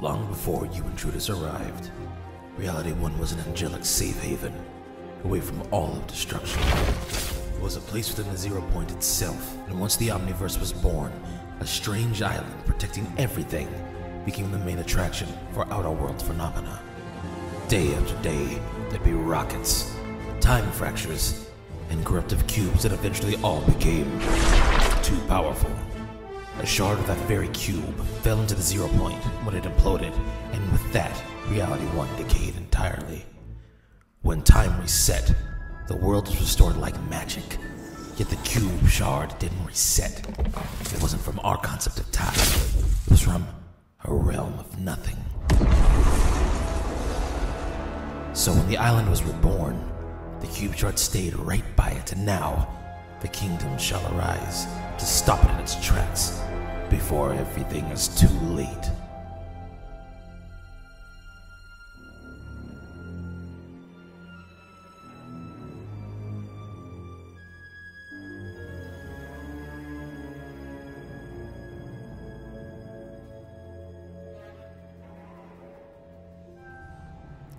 you and intruders arrived. Reality 1 was an angelic safe haven, away from all of destruction. It was a place within the Zero Point itself, and once the Omniverse was born, a strange island protecting everything became the main attraction for outer world phenomena. Day after day, there'd be rockets, time fractures, and corruptive cubes that eventually all became too powerful. A shard of that very cube fell into the zero point when it imploded, and with that, reality 1 decayed entirely. When time reset, the world was restored like magic. Yet the cube shard didn't reset. It wasn't from our concept of time. It was from a realm of nothing. So when the island was reborn, the cube shard stayed right by it, and now the kingdom shall arise to stop it in its tracks before everything is too late.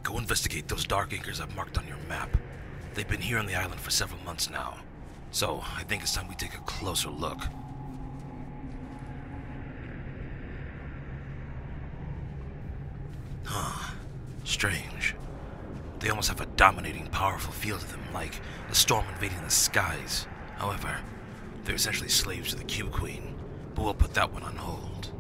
Go investigate those dark anchors I've marked on your map. They've been here on the island for several months now. So, I think it's time we take a closer look. Huh. Strange. They almost have a dominating, powerful feel to them, like a storm invading the skies. However, they're essentially slaves to the Cube Queen, but we'll put that one on hold.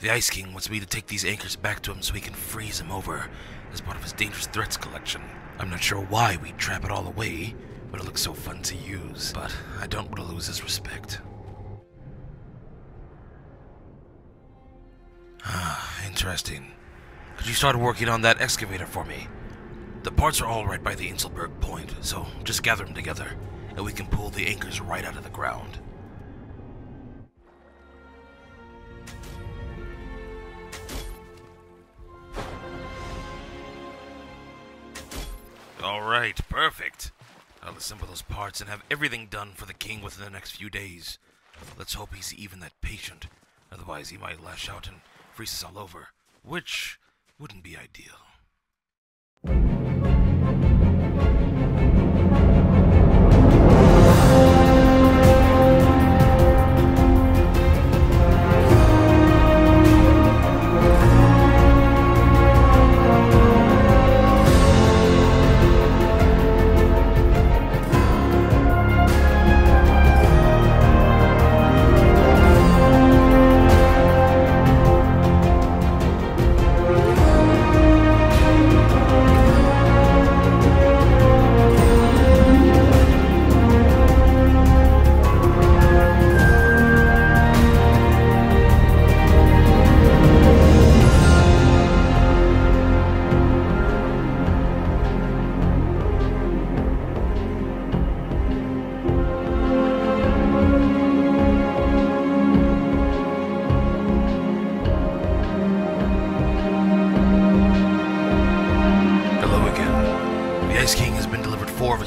The Ice King wants me to take these anchors back to him so he can freeze him over as part of his dangerous threats collection. I'm not sure why we trap it all away, but it looks so fun to use. But I don't want to lose his respect. Ah, interesting. Could you start working on that excavator for me? The parts are all right by the Inselberg point, so just gather them together, and we can pull the anchors right out of the ground. Alright, perfect. I'll assemble those parts and have everything done for the king within the next few days. Let's hope he's even that patient. Otherwise, he might lash out and freeze us all over, which wouldn't be ideal.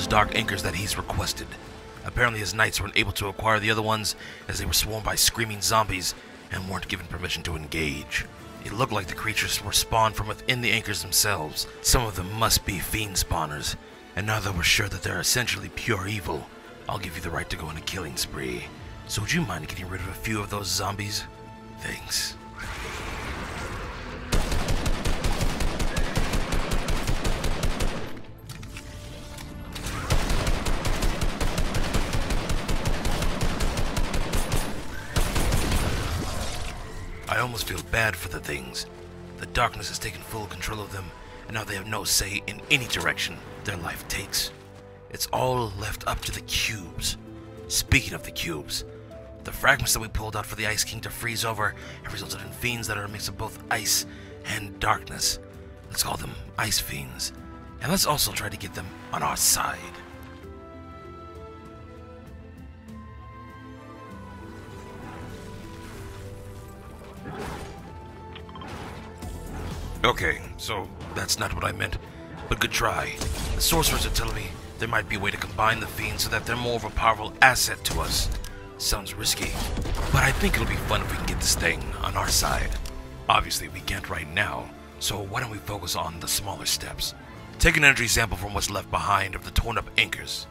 Dark anchors that he's requested. Apparently, his knights weren't able to acquire the other ones as they were swarmed by screaming zombies and weren't given permission to engage. It looked like the creatures were spawned from within the anchors themselves. Some of them must be fiend spawners, and now that we're sure that they're essentially pure evil, I'll give you the right to go on a killing spree. So would you mind getting rid of a few of those zombies? Thanks. Almost feel bad for the things. The darkness has taken full control of them, and now they have no say in any direction their life takes. It's all left up to the cubes. Speaking of the cubes, the fragments that we pulled out for the Ice King to freeze over have resulted in fiends that are a mix of both ice and darkness. Let's call them Ice Fiends. And let's also try to get them on our side. Okay, so that's not what I meant, but good try. The sorcerers are telling me there might be a way to combine the fiends so that they're more of a powerful asset to us. Sounds risky, but I think it'll be fun if we can get this thing on our side. Obviously, we can't right now, so why don't we focus on the smaller steps? Take an energy sample from what's left behind of the torn up anchors.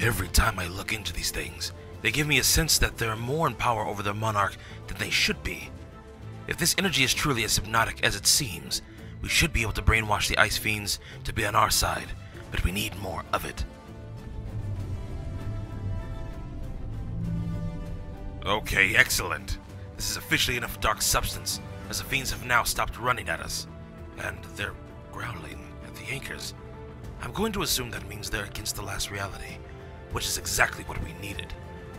Every time I look into these things, they give me a sense that they're more in power over their monarch than they should be. If this energy is truly as hypnotic as it seems, we should be able to brainwash the Ice Fiends to be on our side, but we need more of it. Okay, excellent. This is officially enough dark substance, as the fiends have now stopped running at us. And they're growling at the anchors. I'm going to assume that means they're against the last reality, which is exactly what we needed.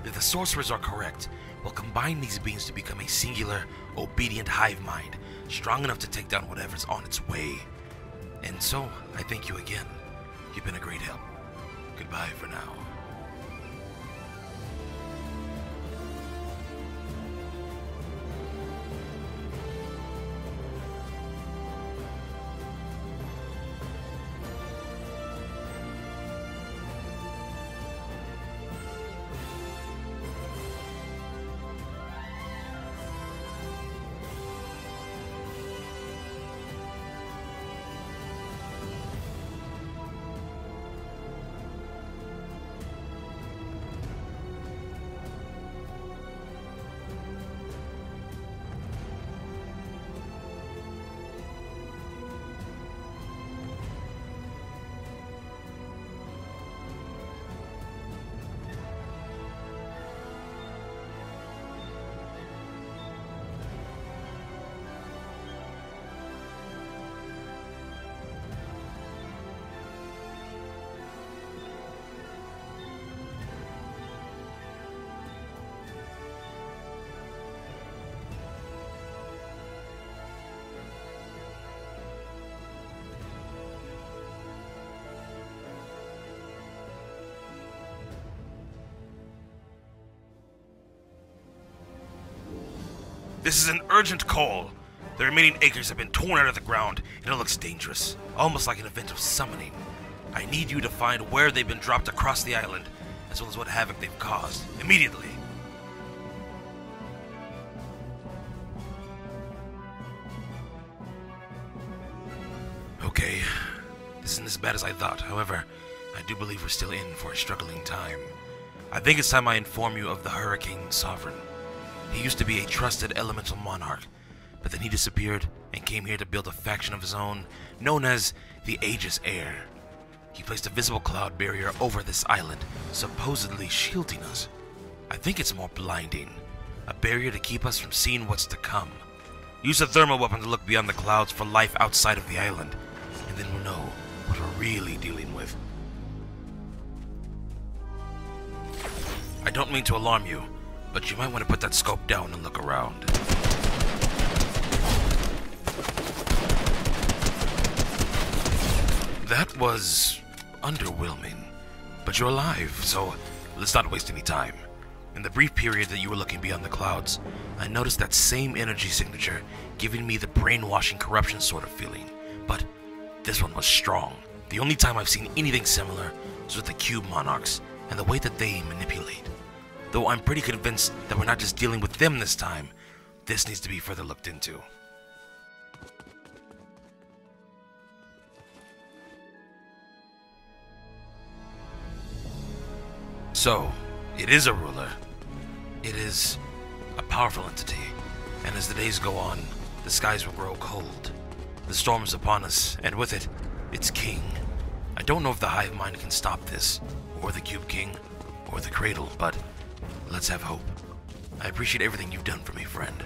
If the sorcerers are correct, we'll combine these beings to become a singular, obedient hive mind, strong enough to take down whatever's on its way. And so, I thank you again. You've been a great help. Goodbye for now. This is an urgent call. The remaining acres have been torn out of the ground, and it looks dangerous, almost like an event of summoning. I need you to find where they've been dropped across the island, as well as what havoc they've caused, immediately. Okay, this isn't as bad as I thought. However, I do believe we're still in for a struggling time. I think it's time I inform you of the Hurricane Sovereign. He used to be a trusted elemental monarch, but then he disappeared and came here to build a faction of his own, known as the Aegis Heir. He placed a visible cloud barrier over this island, supposedly shielding us. I think it's more blinding. A barrier to keep us from seeing what's to come. Use a thermal weapon to look beyond the clouds for life outside of the island, and then we'll know what we're really dealing with. I don't mean to alarm you, but you might want to put that scope down and look around. That was underwhelming. But you're alive, so let's not waste any time. In the brief period that you were looking beyond the clouds, I noticed that same energy signature, giving me the brainwashing corruption sort of feeling. But this one was strong. The only time I've seen anything similar was with the Cube Monarchs and the way that they manipulate. Though I'm pretty convinced that we're not just dealing with them this time, this needs to be further looked into. So, it is a ruler. It is a powerful entity, and as the days go on, the skies will grow cold. The storm is upon us, and with it, its king. I don't know if the Hive Mind can stop this, or the Cube King, or the Cradle, but Let's have hope. I appreciate everything you've done for me, friend.